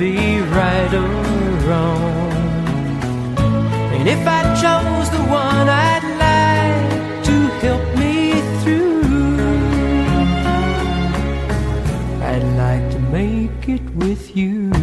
be right or wrong. And if I chose the one I'd like to help me through, I'd like to make it with you.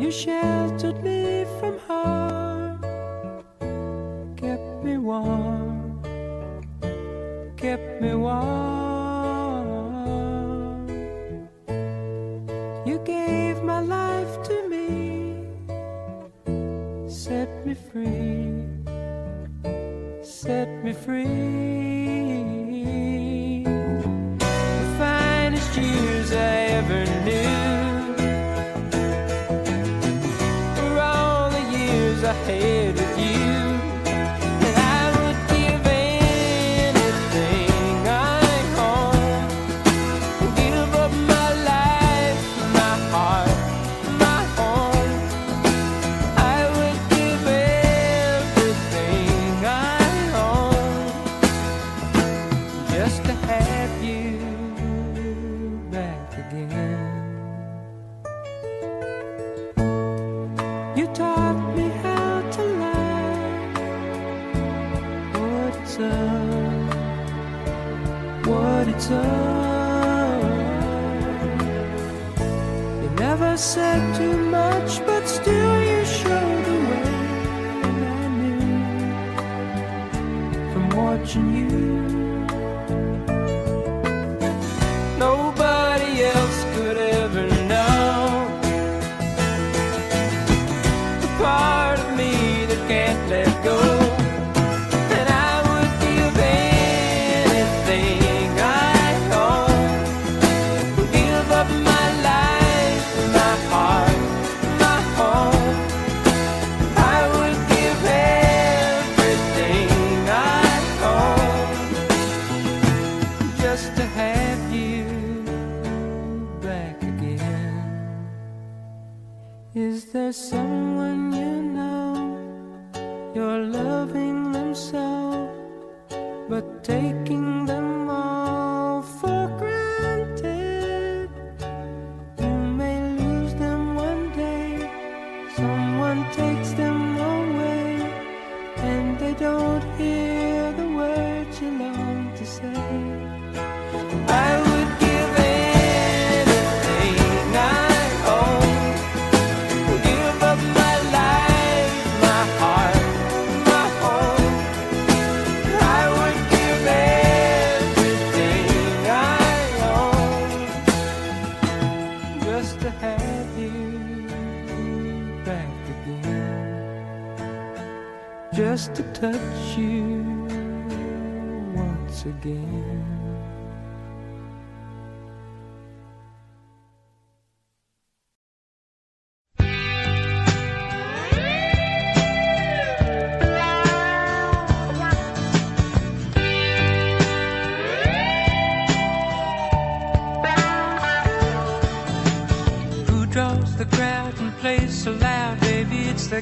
You sheltered me from harm, kept me warm, kept me warm. You gave my life to me, set me free, set me free.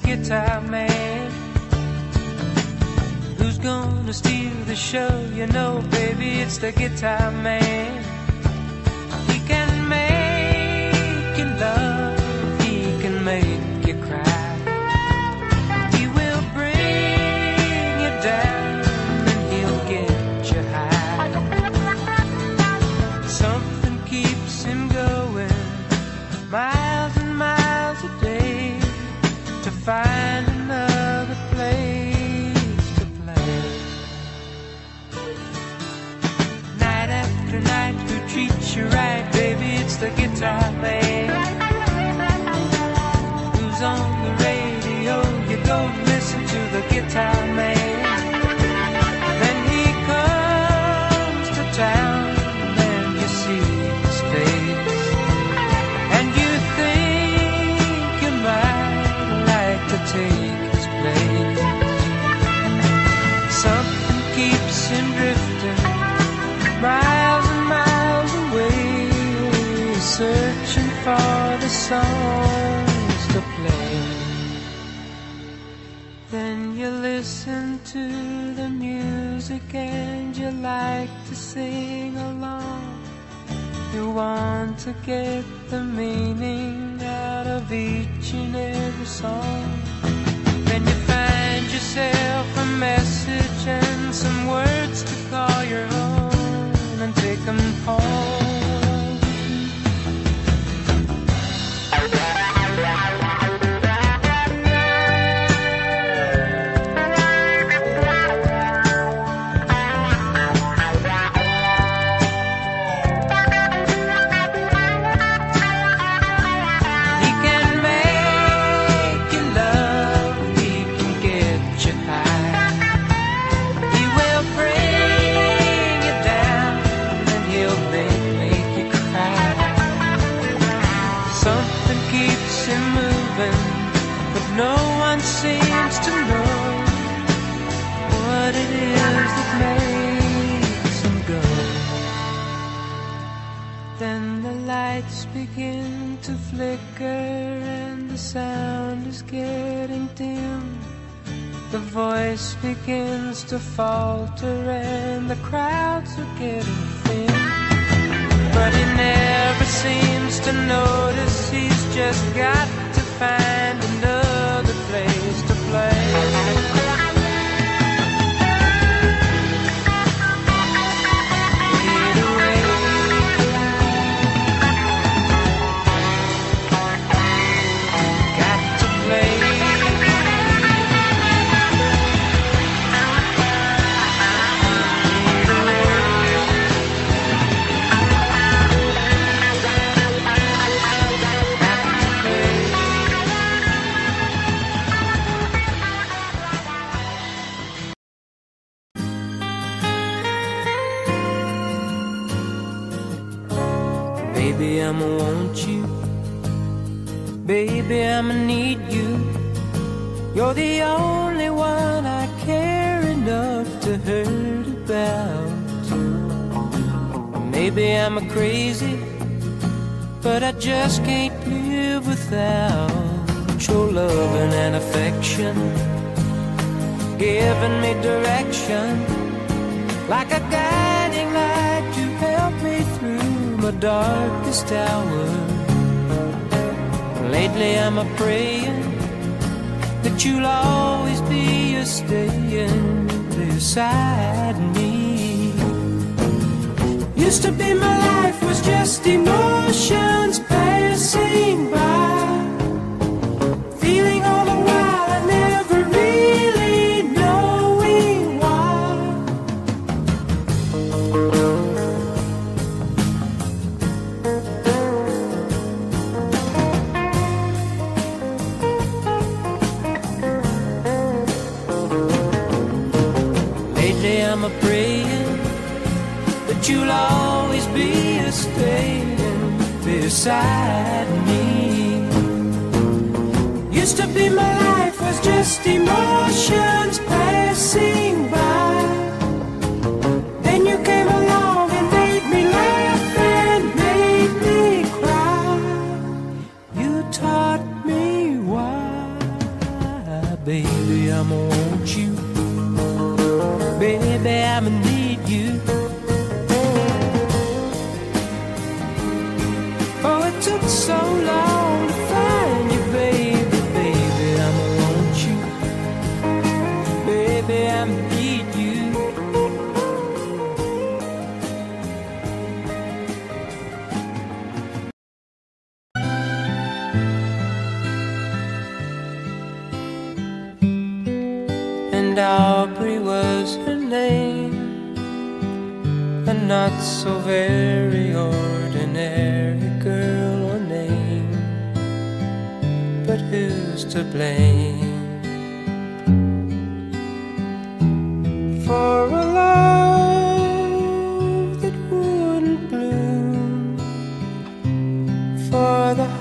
the guitar man. Who's gonna steal the show? You know, baby, it's the guitar man. He can make you love. songs to play. Then you listen to the music and you like to sing along. You want to get the meaning out of each and every song. Then you find yourself a message and some words to call your own and take them home. flicker and the sound is getting dim. The voice begins to falter and the crowds are getting thin. But he never seems to notice he's just got to find another place to play. me. Used to be my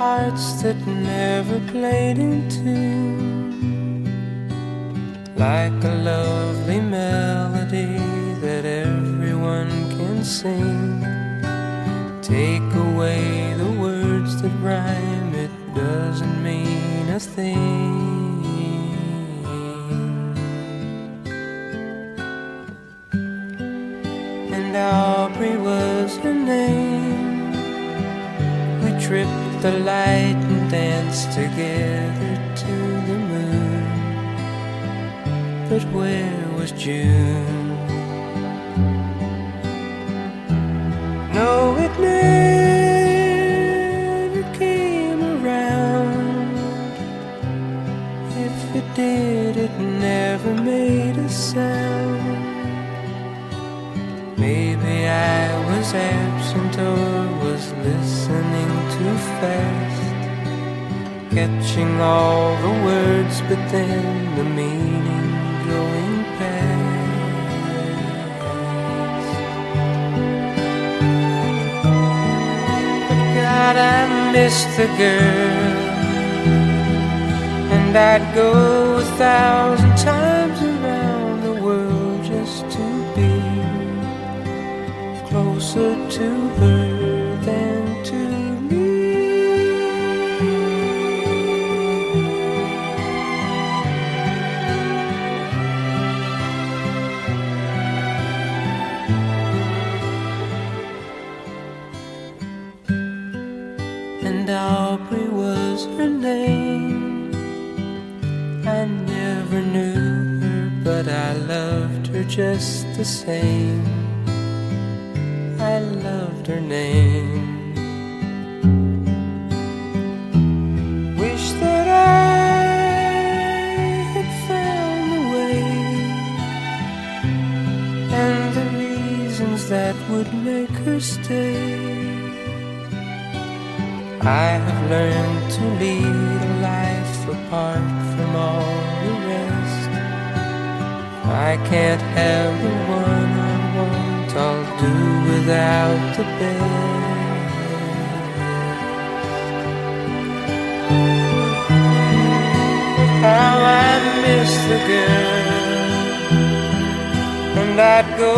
hearts that never played in tune like a lovely melody that everyone can sing. Take away the words that rhyme, it doesn't mean a thing. And Aubrey was her name. We tripped the light and dance together to the moon. But where was June? No, it never came around. If it did, it never made a sound. Maybe I was absent or was too fast catching all the words, but then the meaning going past. But God, I miss the girl, and I'd go a thousand times around the world just to be closer to her same. I loved her name. Wish that I had found the way and the reasons that would make her stay. I have learned to lead a life apart from all the rest. I can't have without the best. How I miss the girl, and I'd go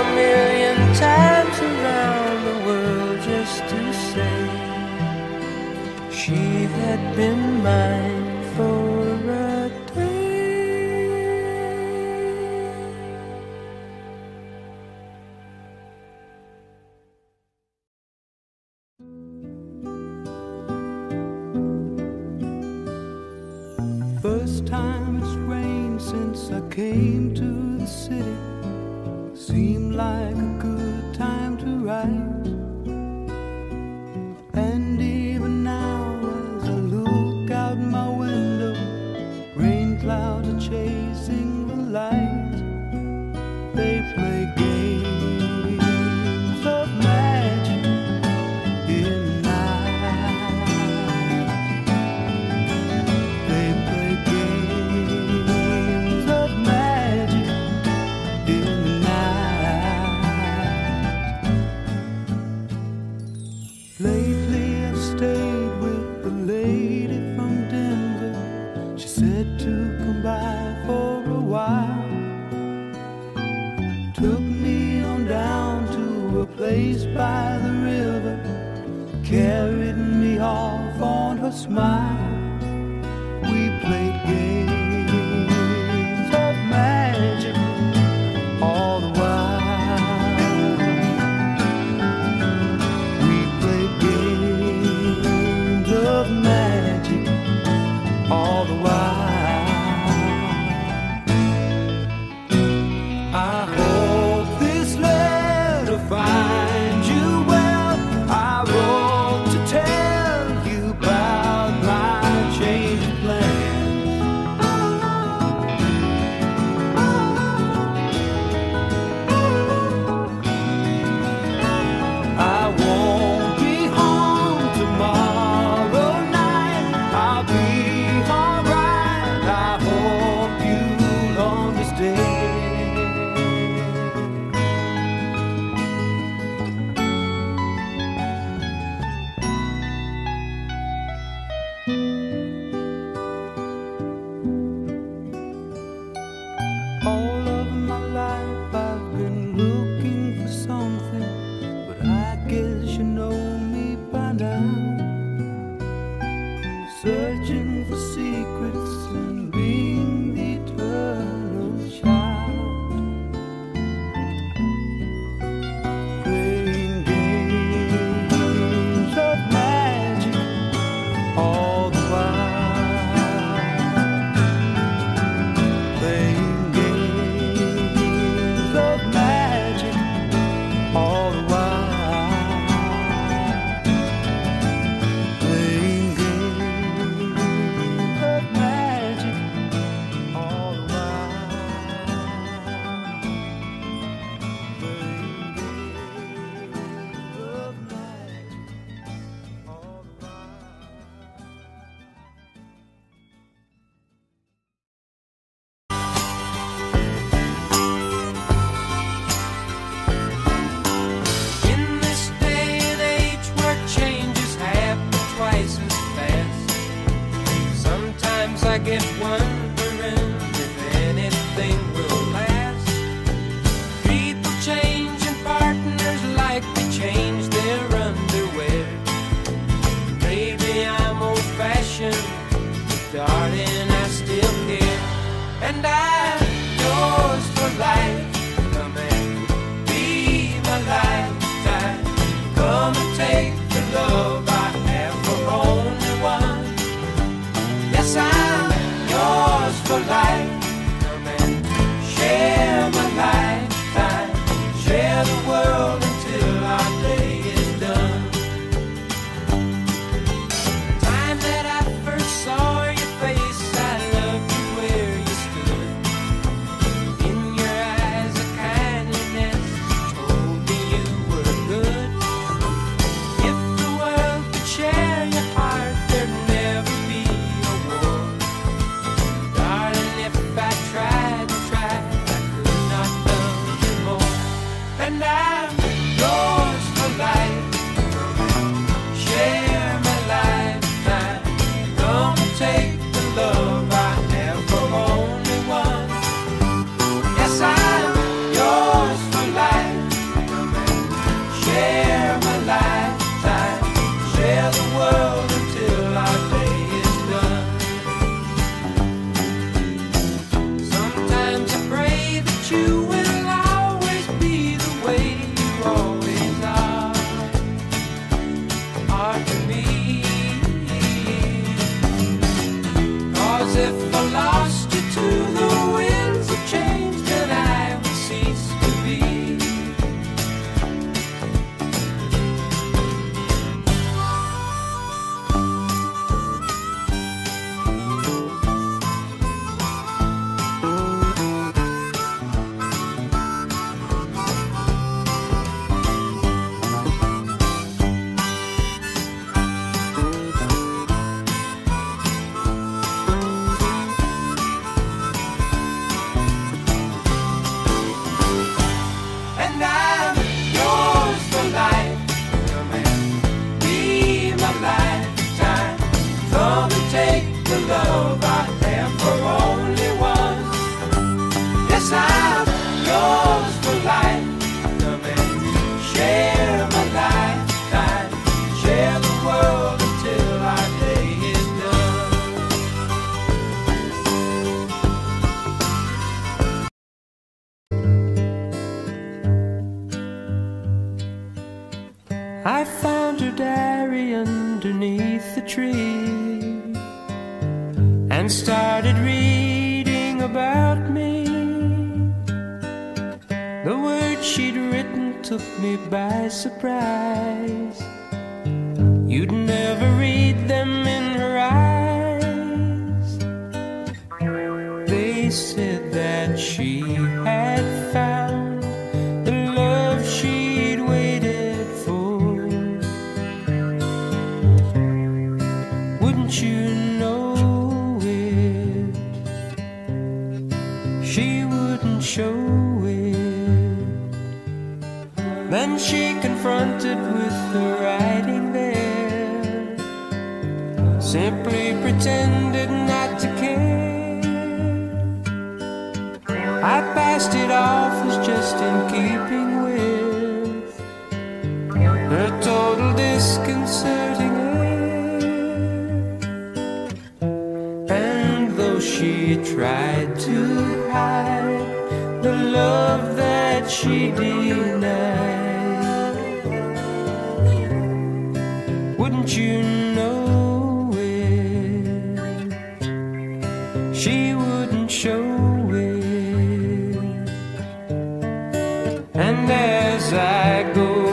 a million times around the world just to say. She had been mine First time it's rained since I came to the city. Seemed like I found your diary underneath the tree and started reading about me. The words she'd written took me by surprise. You'd never read them confronted with the writing there. Simply pretended not to care. I passed it off as just in keeping with her total disconcerting air. And though she tried to hide the love that she did. you know it? She wouldn't show it. And as I go.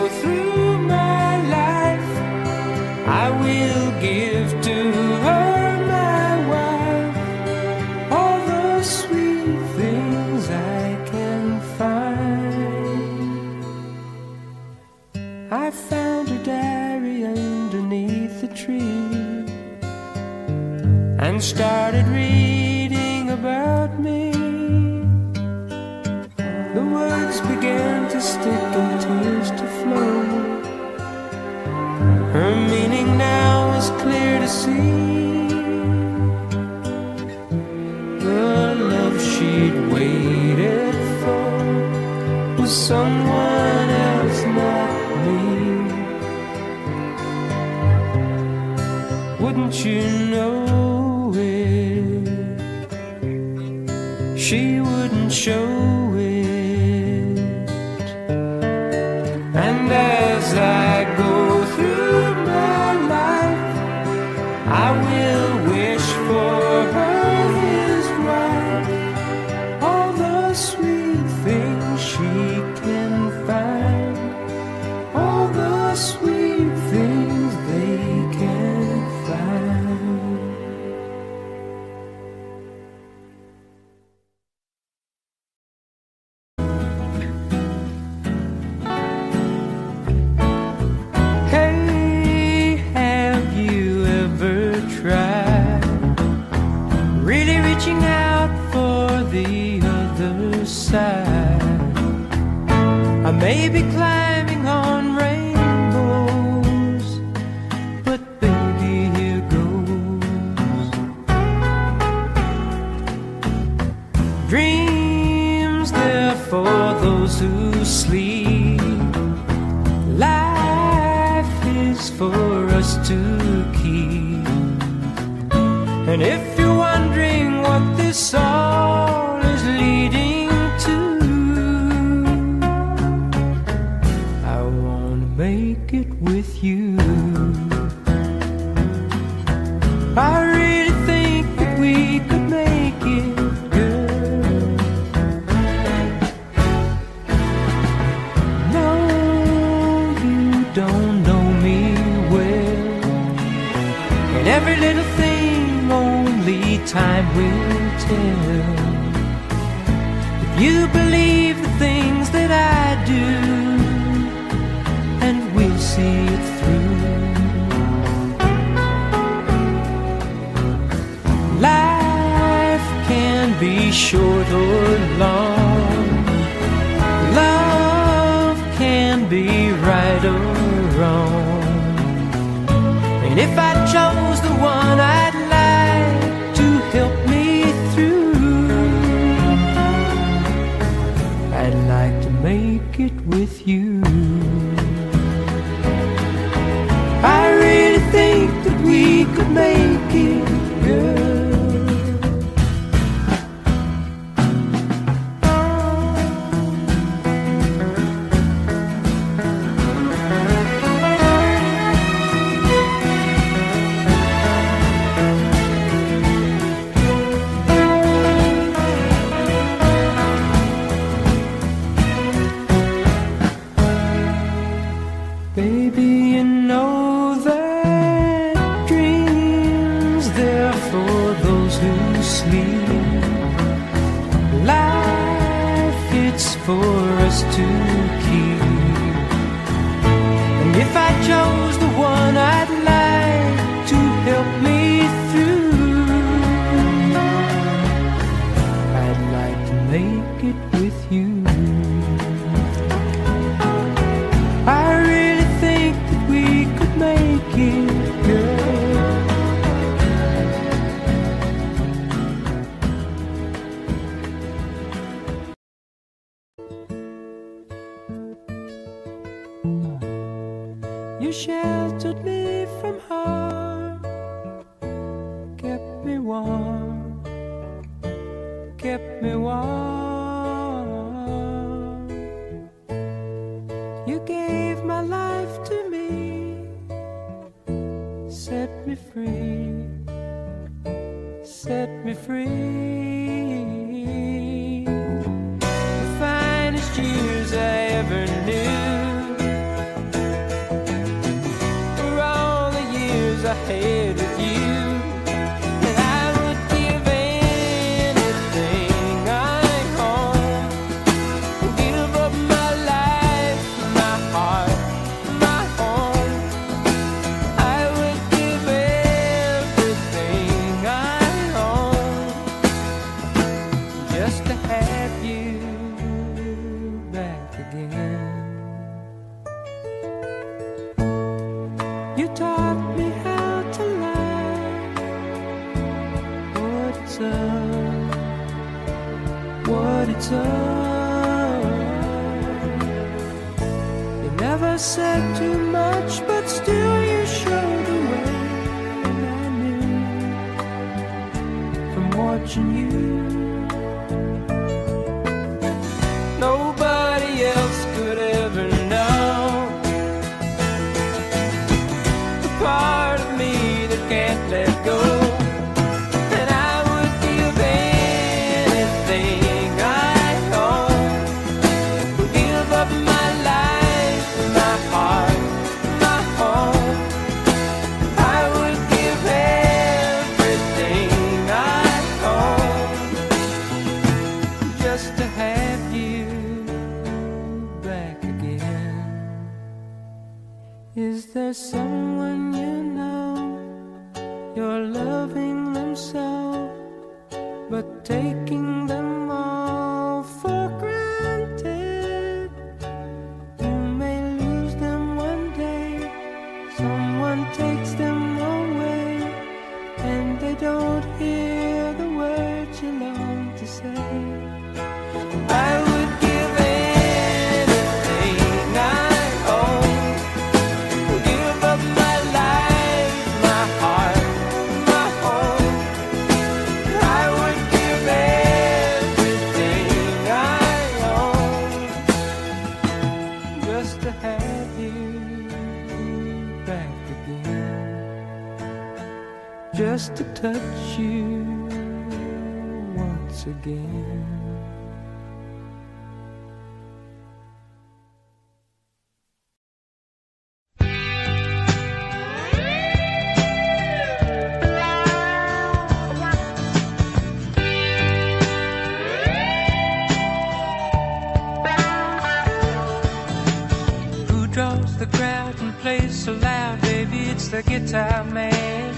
warm, kept me warm. so loud, baby, it's the guitar man.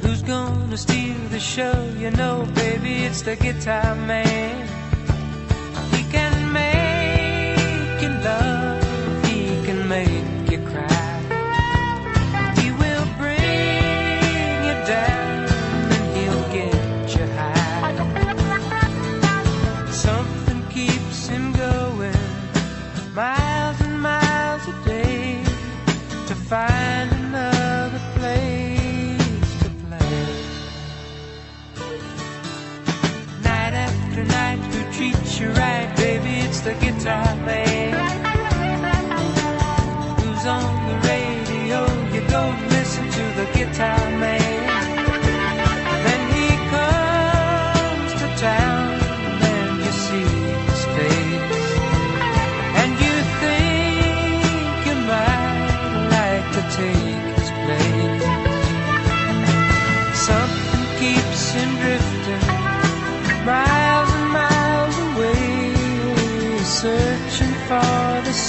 Who's gonna steal the show? You know, baby, it's the guitar man. He can make you love.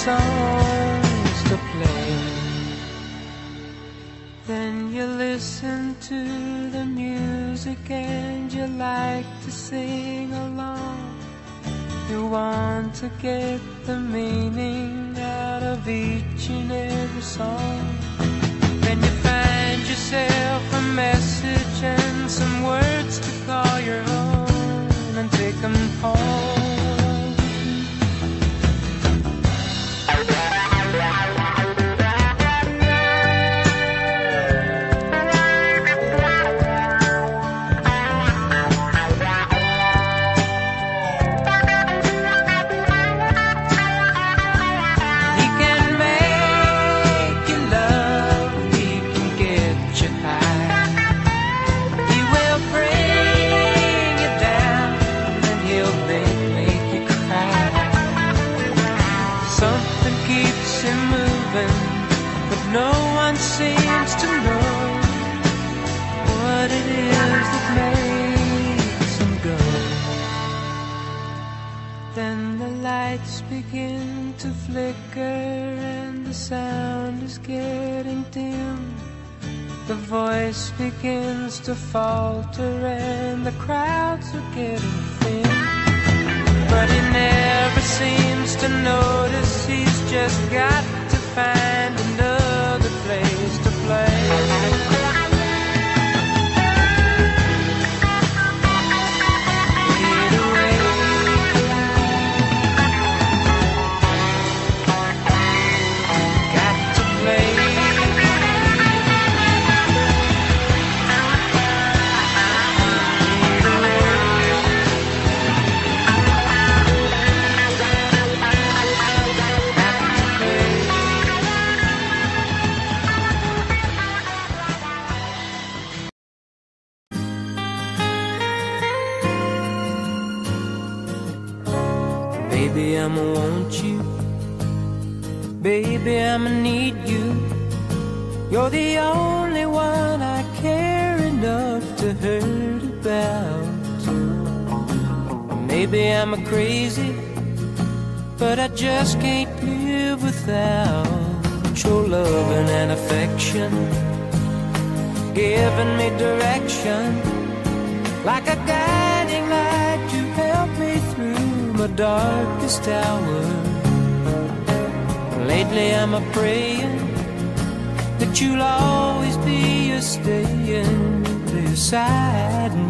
songs to play. Then you listen to the music and you like to sing along. You want to get the meaning out of each and every song. Then you find yourself a message and some words to call your own and take them home. flicker and the sound is getting dim. The voice begins to falter and the crowds are getting thin. But he never seems to notice he's just got to find another place to play.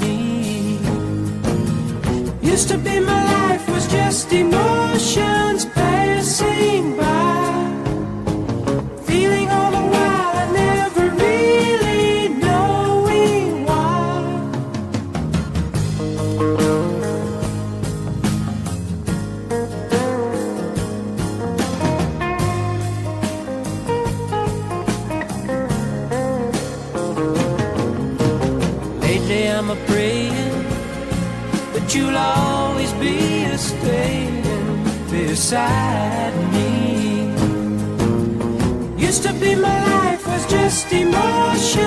me. Used to be my life was just emotion. lost emotion.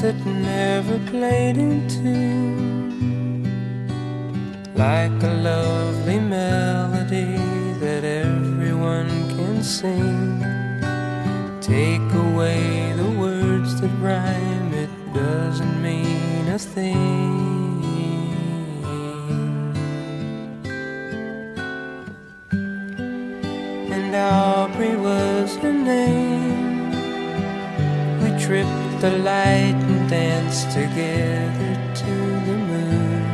that never played in tune. Like a lovely melody that everyone can sing. Take away the words that rhyme, it doesn't mean a thing. And Aubrey was her name. We tripped the light and dance together to the moon.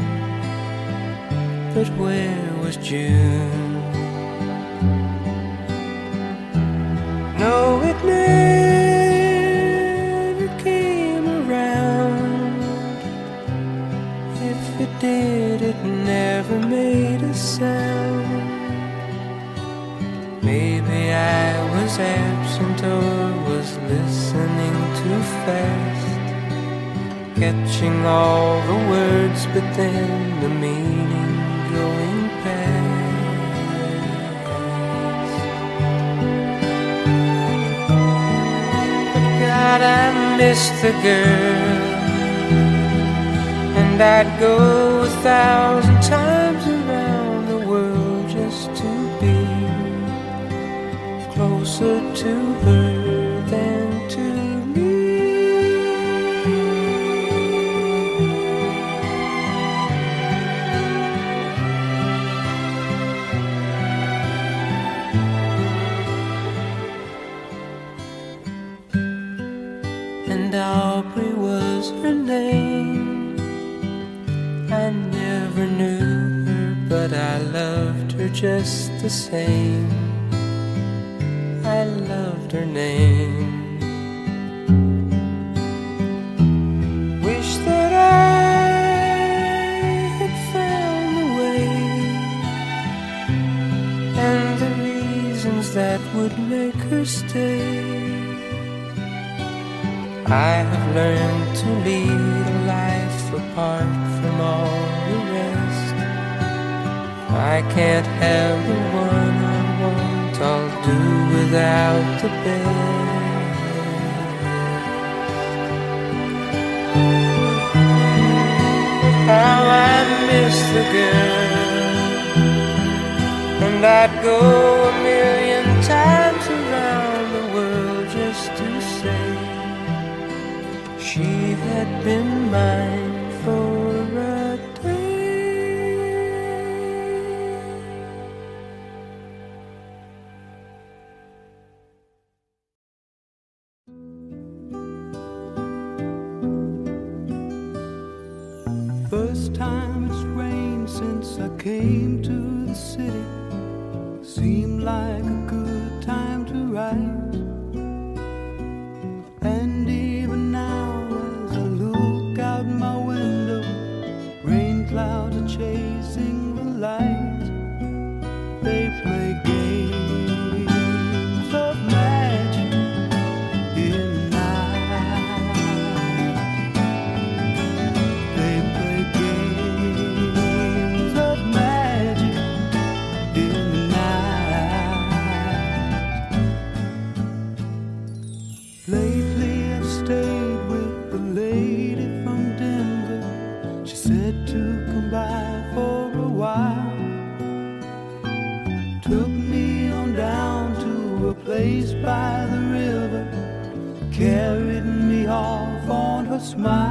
But where was June? No, it never came around. If it did, it never made a sound. Maybe I was absent or was listening too fast, catching all the words, but then the meaning going past. But God, I miss the girl, and I'd go a thousand times around the world just to be closer to her than same. I loved her name. Wish that I had found the way and the reasons that would make her stay. I have learned to lead a life apart from all the rest. I can't have without the best. How I miss the girl, and I'd go a million times around the world just to say she had been mine I came to the city. Seemed like smile.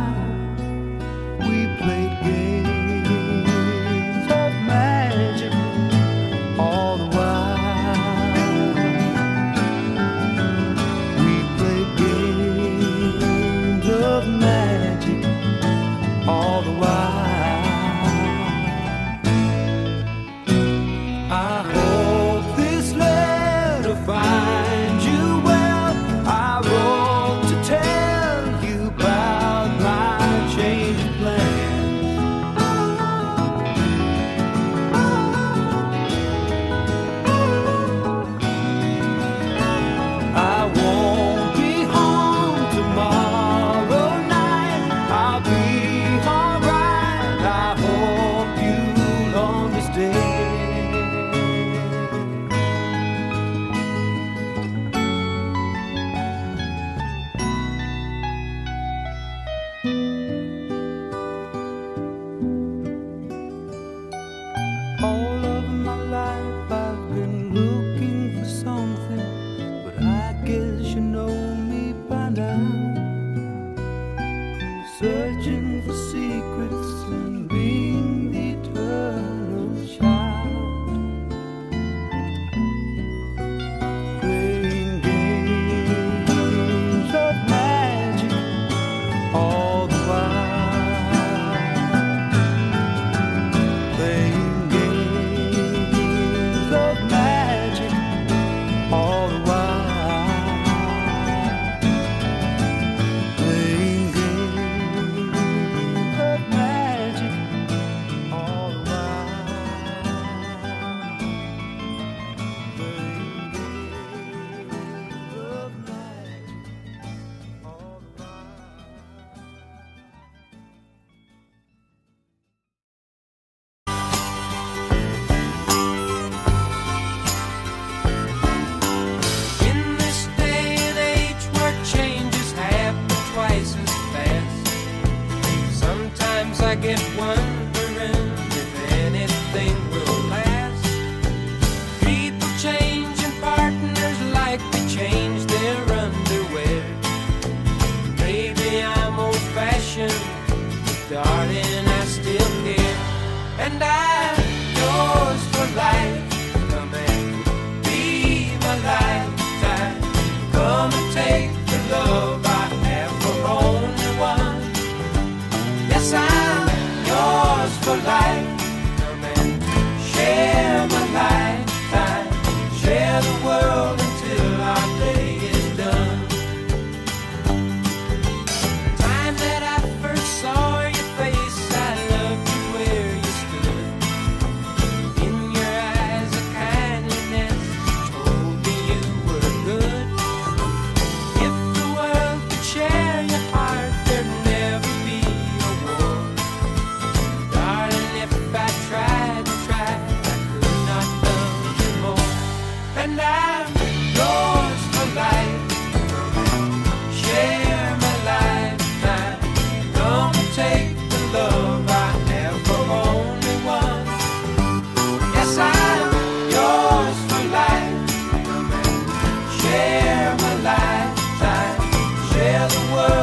the world.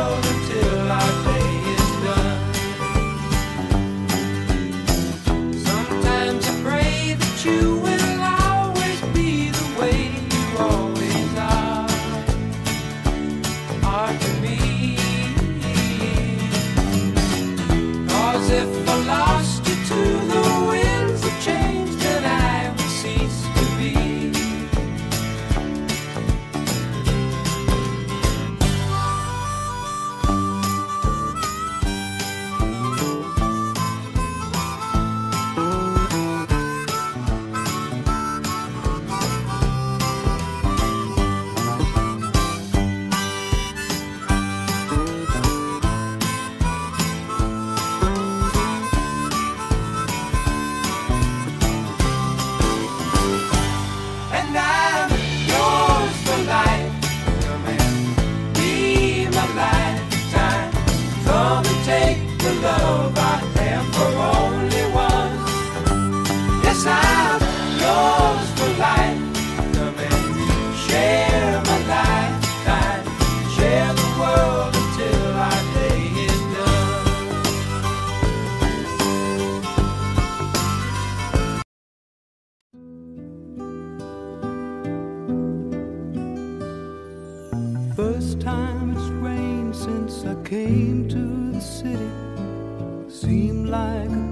Carried me off on her smile. We played games.